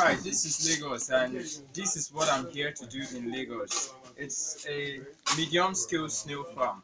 Alright, this is Lagos and this is what I'm here to do in Lagos. It's a medium scale snail farm.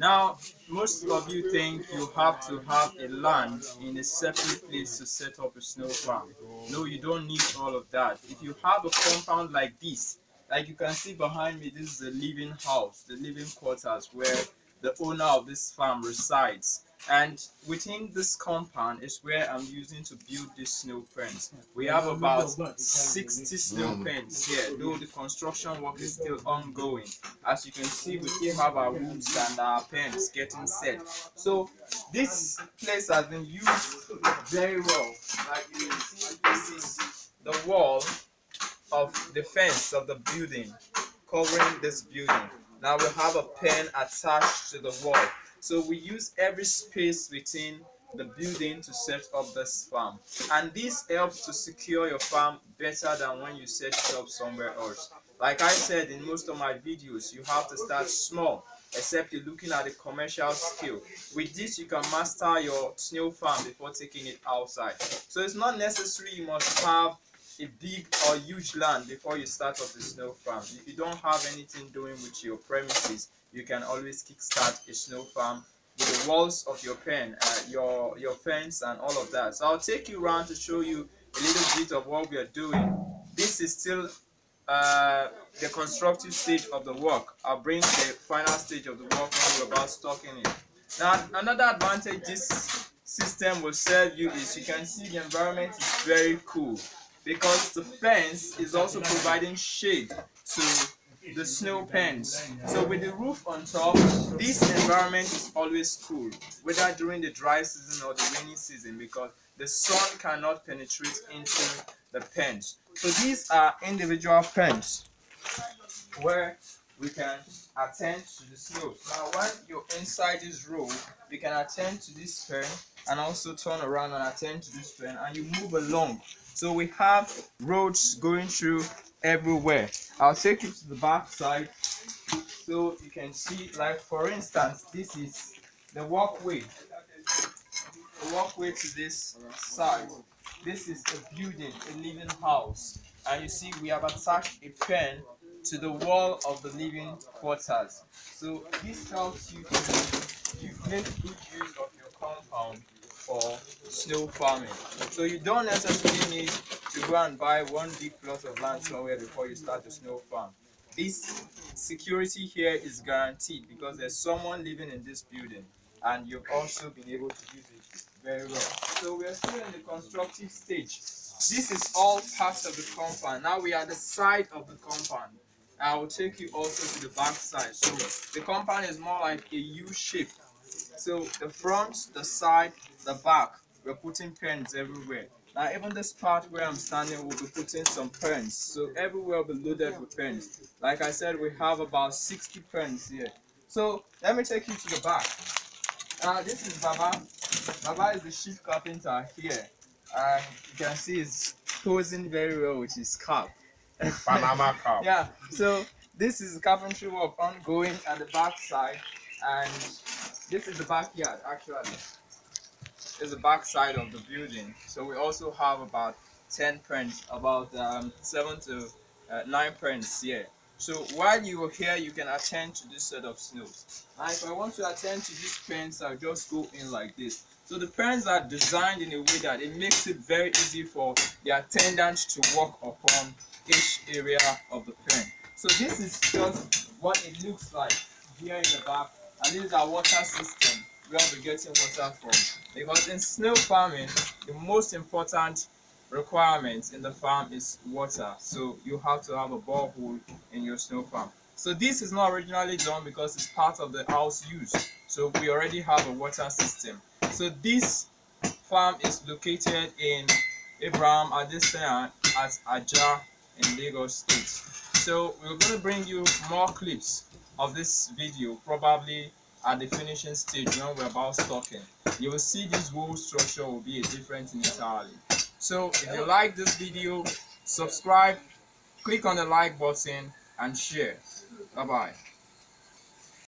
Now, most of you think you have to have a land in a separate place to set up a snail farm. No, you don't need all of that. If you have a compound like this, like you can see behind me, this is the living house, the living quarters where the owner of this farm resides and within this compound is where I'm using to build this snail pens. We have about 60 snail mm. pens here, though the construction work is still ongoing. As you can see, we still have our rooms and our pens getting set. So this place has been used very well. Like you can see, this is the wall of the fence of the building covering this building. Now we have a pen attached to the wall. So we use every space within the building to set up this farm. And this helps to secure your farm better than when you set it up somewhere else. Like I said in most of my videos, you have to start small except you're looking at the commercial scale. With this, you can master your snail farm before taking it outside. So it's not necessary you must have a big or huge land before you start up the snail farm. If you don't have anything doing with your premises, you can always kickstart a snail farm with the walls of your pen, uh, your your fence, and all of that. So I'll take you around to show you a little bit of what we are doing. This is still uh, the constructive stage of the work. I'll bring the final stage of the work when we're about stocking it. Now, another advantage this system will serve you is you can see the environment is very cool because the fence is also providing shade to the snail pens. So with the roof on top, this environment is always cool, whether during the dry season or the rainy season because the sun cannot penetrate into the pens. So these are individual pens where we can attend to the snails. Now when you're inside this row, we can attend to this pen and also turn around and attend to this pen and you move along. So we have roads going through everywhere. I'll take you to the back side so you can see like for instance this is the walkway. The walkway to this side. This is a building a living house. And you see we have attached a pen to the wall of the living quarters. So this helps you to you make good use of your compound for snail farming. So you don't necessarily need go and buy one big plot of land somewhere before you start a snail farm. This security here is guaranteed because there's someone living in this building and you've also been able to use it very well. So we are still in the constructive stage. This is all part of the compound. Now we are the side of the compound. I will take you also to the back side. So the compound is more like a U shape. So the front, the side, the back, we're putting pens everywhere. Now even this part where I'm standing, we'll be putting some pens. So everywhere will be loaded with pens. Like I said, we have about 60 pens here. So let me take you to the back. Now this is Baba. Baba is the chief carpenter here. And you can see he's posing very well with his cap. Panama cap. yeah, so this is carpentry work ongoing at the back side. And this is the backyard actually is the back side of the building. So we also have about 10 prints, about um, 7 to uh, 9 prints here. So while you are here, you can attend to this set of snails. If I want to attend to these pens, I'll just go in like this. So the pens are designed in a way that it makes it very easy for the attendant to walk upon each area of the pen. So this is just what it looks like here in the back. And this is our water system where we're getting water from. Because in snail farming, the most important requirement in the farm is water. So you have to have a borehole in your snail farm. So this is not originally done because it's part of the house use. So we already have a water system. So this farm is located in Abraham Adesanya at Aja in Lagos State. So we're going to bring you more clips of this video probably at the finishing stage when we're about stocking you will see this whole structure will be a different entirely. So if you like this video subscribe click on the like button and share. Bye bye